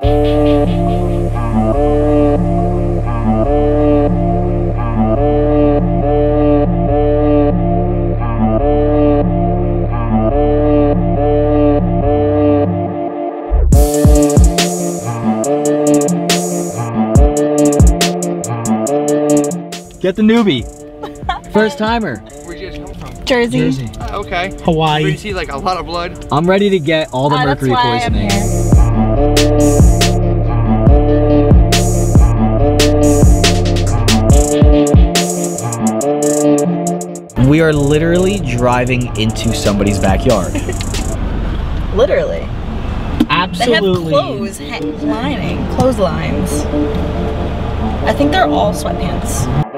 Get the newbie. First timer. Where'd you guys come from? Jersey. Jersey. Okay. Hawaii. We see like a lot of blood. I'm ready to get all the Uh, that's mercury why I'm poisoning. We are literally driving into somebody's backyard. Literally. Absolutely. They have clothes lining, clotheslines. I think they're all sweatpants.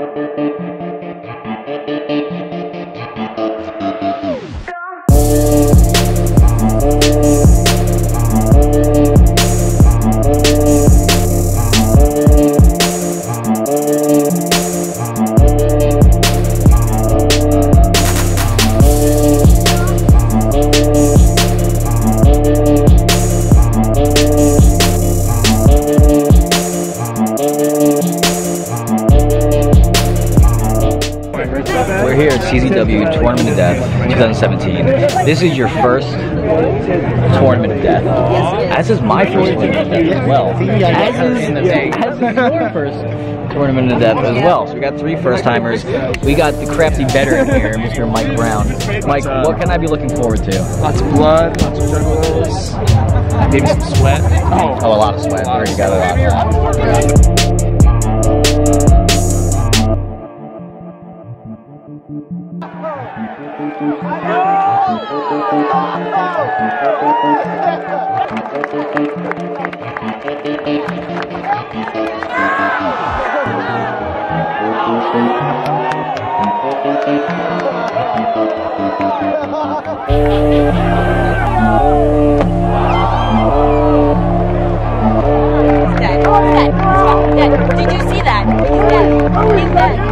2017. This is your first Tournament of Death. As is my first Tournament of Death as well. As is, as is your first Tournament of Death as well. So we got three first timers. We got the crafty veteran here, Mr. Mike Brown. Mike, what can I be looking forward to? Lots of blood, lots of juggles, maybe some sweat. Oh, Oh, a lot of sweat. We already got a lot. Did you see that? Did you see that? Did you see that?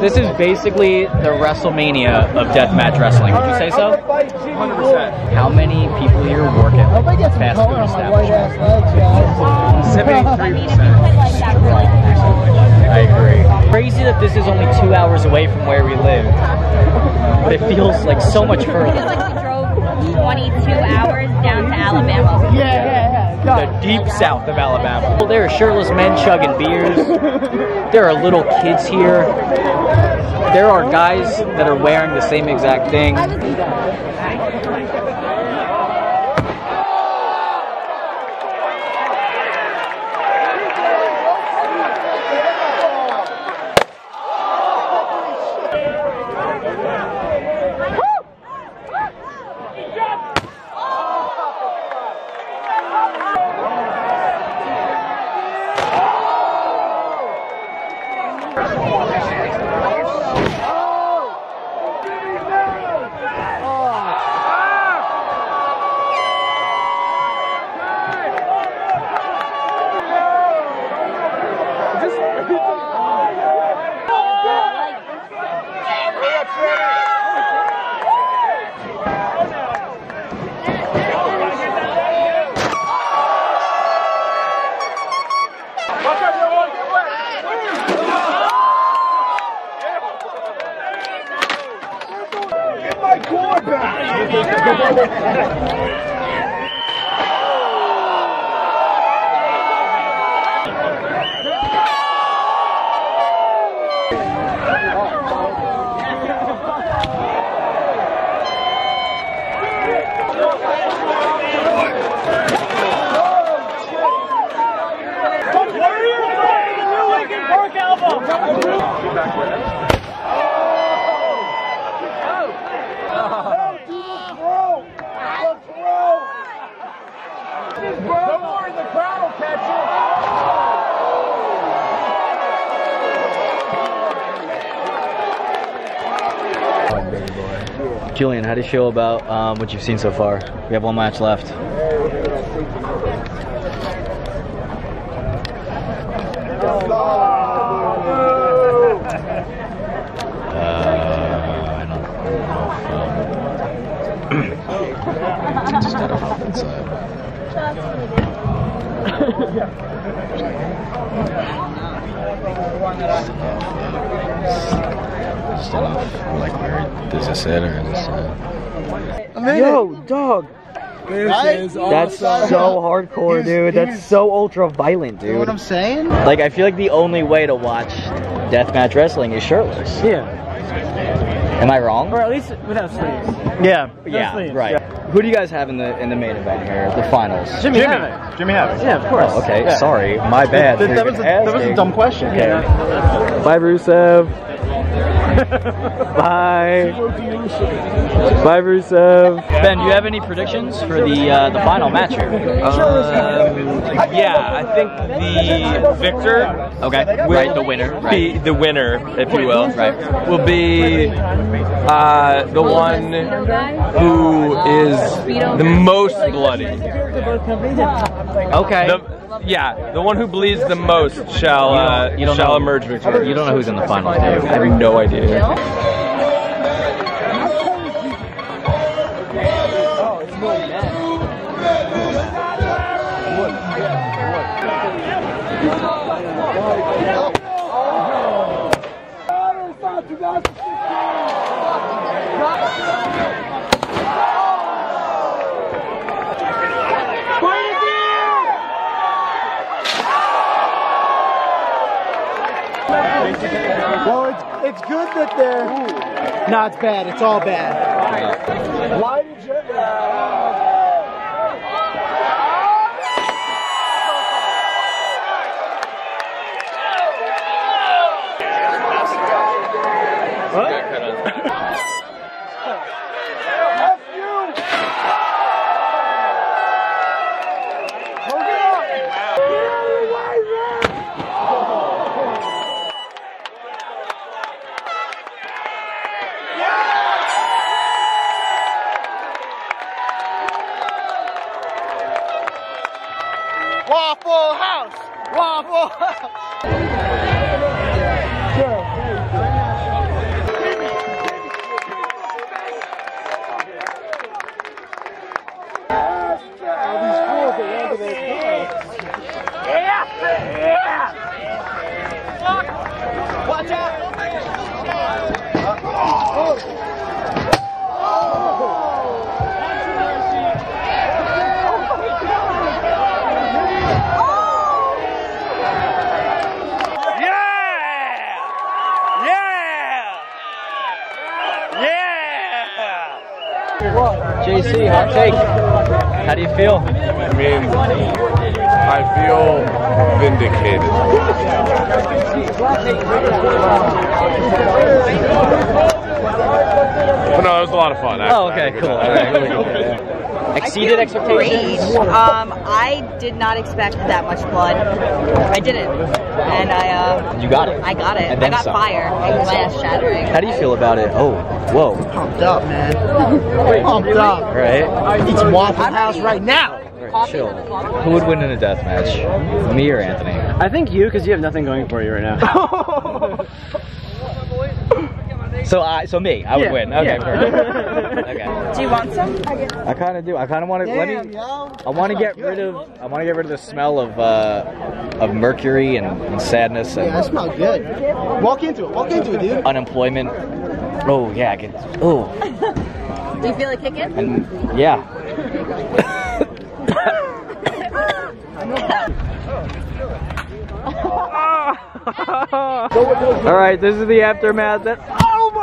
This this is basically the WrestleMania of deathmatch wrestling. Would you say so? 100%. How many people here work at fast food establishments? 73%. I agree. Crazy that this is only two hours away from where we live, but it feels like so much It's further. like we drove 22 hours down to Alabama. The deep south of Alabama. Well, there are shirtless men chugging beers. There are little kids here. There are guys that are wearing the same exact thing. Don't worry, the crowd will catch you. Julian, how do you feel about um, what you've seen so far? We have one match left. Uh, I don't know if um, just gotta hop inside. Just don't like where does this sit or this uh, Yo, dog. That's so hardcore, dude. That's so ultra violent, dude. You know what I'm saying? Like, I feel like the only way to watch deathmatch wrestling is shirtless. Yeah. Am I wrong? Or at least without sleeves. Yeah, No yeah, sleeves, right. yeah. Who do you guys have in the in the main event here, the finals? Jimmy, Havoc. Jimmy Havoc. Yeah, of course. Oh, okay, Yeah. sorry, my bad. That, that was a, that was a dumb question. Yeah. Bye, Rusev. Bye. Bye, Rusev. Ben, do you have any predictions for the uh, the final match here? Um, yeah, I think the victor, Okay, will right, the winner. Right. be the winner, if you will, Right. will be uh, the one who is the most bloody. Okay. The, yeah, the one who bleeds the most shall uh, You don't shall know- emerge victorious. You don't know who's in the final. do you? I have no idea. Well, it's, it's good that they're. No, it's bad. It's all bad. Why did you? F you! Look it up! Get out of the way, man! Waffle House. Waffle House. JC, hot take. How do you feel? I mean, I feel vindicated. But no, it was a lot of fun. Oh. I okay, had a good cool. All right, really cool. Yeah. Exceeded expectations. Um, I did not expect that much blood. I didn't, and I uh, You got it. I got it. And I then got some. fire. My ass shattering. How do you feel about it? Oh, whoa. Pumped up, man. Pumped up. Right? Eat some Waffle House right now. Right, chill. Who would win in a death match? Me or Anthony? I think you, because you have nothing going for you right now. So I, so me, I would Yeah, win. Okay, yeah. perfect. Okay. Do you want some? I kind of do. I kind of want to. Let me. yo. I want to get rid of. I want to get rid of the smell of uh, of mercury and, and sadness and Yeah, that smells good. Walk into it. Walk into it, dude. unemployment. Oh yeah, I can. Oh, Do you feel it kicking? And yeah. All right, this is the aftermath. That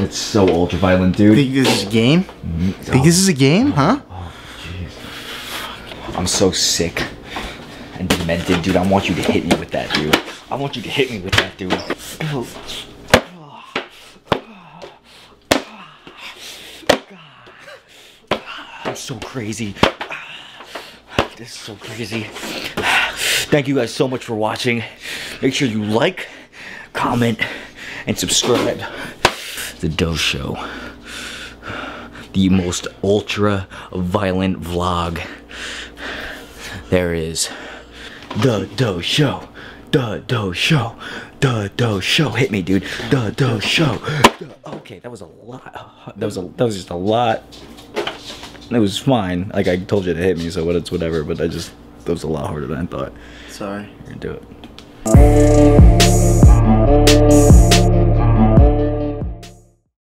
that's so ultra violent dude Think this is a game? Think this is a game, huh? Oh, I'm so sick and demented, dude. I want you to hit me with that, dude. I want you to hit me with that, dude. Oh. I'm so crazy. This is so crazy. Thank you guys so much for watching. Make sure you like, comment, and subscribe. The Dough Show. The most ultra violent vlog there is the Dough Show. The Dough Show. The Dough Show. Hit me, dude. The Dough Show. Okay, that was a lot. That was a that was just a lot. It was fine. Like I told you to hit me, so what it's whatever. But I just that was a lot harder than I thought. Sorry. You're gonna do it.